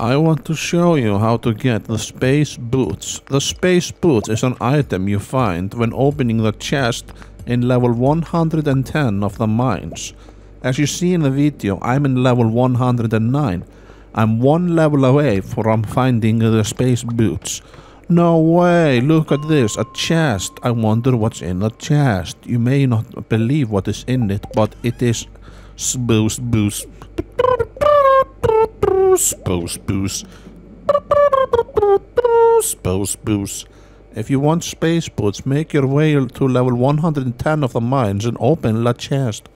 I want to show you how to get the space boots. The space boots is an item you find when opening the chest in level 110 of the mines. As you see in the video, I'm in level 109. I'm one level away from finding the space boots. No way, look at this, a chest. I wonder what's in the chest. You may not believe what is in it, but it is boost boost. Boost boost. Boost boost. If you want space boots, make your way to level 110 of the mines and open the chest.